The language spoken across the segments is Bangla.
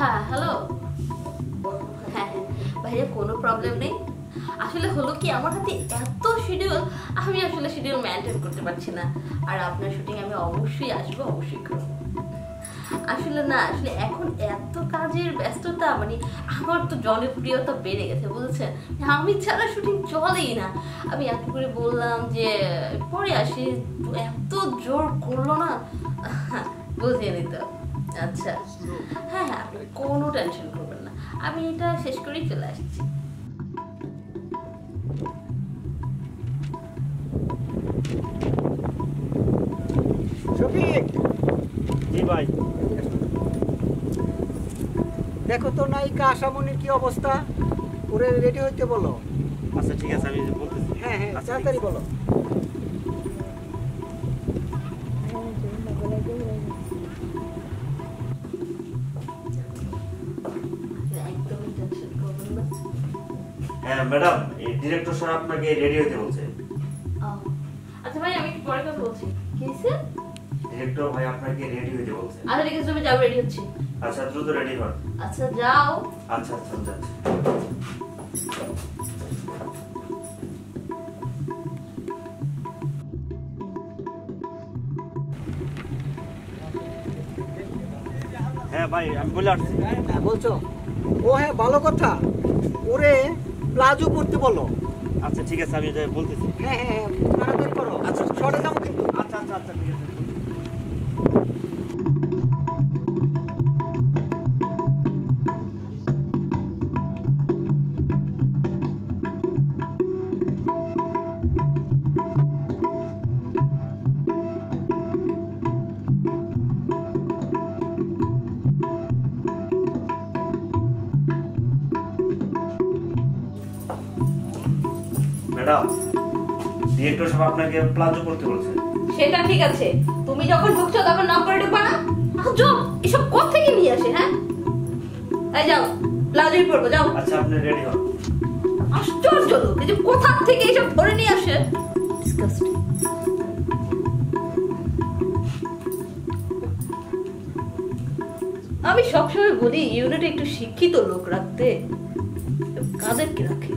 হ্যাঁ হ্যালো হ্যাঁ হ্যাঁ। ভাইয়া কোনো প্রবলেম নেই। আসলে হলো কি, আমার হাতে এত শিডিউল আমি আসলে শিডিউল মেনটেন করতে পারছি না। আর আপনার শুটিং আমি অবশ্যই আসব, অবশ্যই করব। আসলে না, আসলে এখন এত কাজের ব্যস্ততা মানে আমার তো জনপ্রিয়তা বেড়ে গেছে, বুঝছেন? আমি ছাড়া শুটিং চলেই না। আমি এত করে বললাম যে, পরে আসি, এত জোর করল না। বুঝিয়ে নিত আচ্ছা। হ্যাঁ হ্যাঁ আপনি কোনো টেনশন করবেন না। আমি এটা শেষ করেই চলে আসছি। জি ভাই। দেখো তো নায়িকা আশামনির কি অবস্থা? ওরে রেডি হইতে বলো। আচ্ছা ঠিক আছে আমি বলতেছি। হ্যাঁ হ্যাঁ আচ্ছা, তাড়াতাড়ি ঠিক আছে। বলো। হ্যাঁ ম্যাডাম এই ডিরেক্টর স্যার আপনাকে রেডি হতে বলছে আচ্ছা ভাই আমি একটু পরে কথা বলছি। কি হয়েছে ডিরেক্টর ভাই আপনাকে রেডি হতে বলছে। আচ্ছা ঠিক আছে তুমি যাও রেডি হচ্ছি। আচ্ছা দ্রুত রেডি হন। আচ্ছা যাও। আচ্ছা আচ্ছা যাচ্ছি হ্যাঁ ভাই আমি বলে আসছি। হ্যাঁ বলছো। ও হ্যাঁ ভালো কথা। ওরে প্লাজো পড়তে বলো। আচ্ছা ঠিক আছে আমি বলতেছি। হ্যাঁ হ্যাঁ হ্যাঁ তাড়াতাড়ি করো। আচ্ছা। শর্টে যাব কিন্তু। আচ্ছা আচ্ছা আচ্ছা ঠিক আছে। ম্যাডাম ডিরেক্টর সাহেব আপনাকে প্লাজো করতে বলছে। সেটা ঠিক আছে। তুমি যখন ঢুকছো তখন নক করে ঢুকবা না? আজব এসব কোথেকে নিয়ে আসে হ্যাঁ? এই যাও প্লাজোই পরবো যাও। আচ্ছা আপনি রেডি হন। আশ্চর্য লোক এই যে কোথা থেকে এসব ধরে নিয়ে আসে? Disgusting. আমি সবসময় বলি ইউনিটে একটু শিক্ষিত লোক রাখতে কাদেরকে রাখি?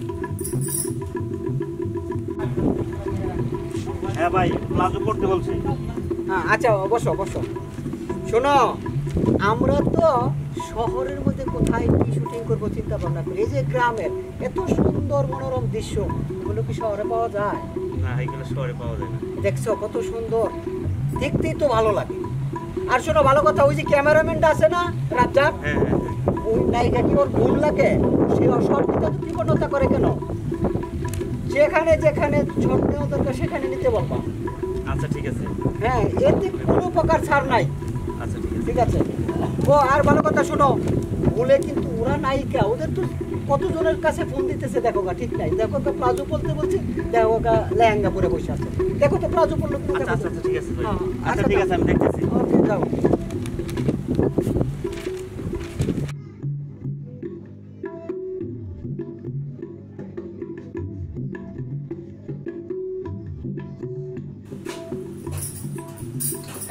হ্যাঁ ভাই প্লাজো করতে বলছি। হ্যাঁ আচ্ছা বসো বসো শোনো আমরা তো শহরের মধ্যে কোথায় কি শুটিং করব চিন্তা ভাবনা করি। এই যে গ্রামের এত সুন্দর মনোরম দৃশ্য এগুলো কি শহরে পাওয়া যায়? না এগুলো শহরে পাওয়া যায় না। দেখছ কত সুন্দর। দেখতেই তো ভালো লাগে। আর শোনো ভালো কথা ওই যে ক্যামেরাম্যানটা আছে না রাজ্জাক? হ্যাঁ হ্যাঁ। ওই নায়িকা কি ওর ভুল লাগে সে অসর্বিত কৃপণতা করে কেন? যেখানে যেখানে ছোট নেওয়া দরকার সেখানে নিতে বলবা আচ্ছা ঠিক আছে। হ্যাঁ এতে কোনো প্রকার ছাড় নাই। আচ্ছা ঠিক আছে। ও আর ভালো কথা শোনো বলে কিন্তু ওরা নায়িকা ওদের তো কতজনের কাছে ফোন দিতেছে দেখো গা ঠিক নাই। দেখো গা প্লাজো বলতে বলছি দেখো গা লেহেঙ্গা পরে বসে আছে। দেখো তো প্লাজো কিন্তু আচ্ছা আচ্ছা আচ্ছা, ঠিক আছে হ্যাঁ, আচ্ছা ঠিক আছে আমি দেখতেছি। ওকে যাও।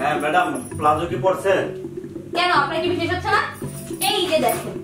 হ্যাঁ ম্যাডাম প্লাজো কি পড়ছে? কেন আপনার কি বিশেষ হচ্ছে না? এই যে দেখেন।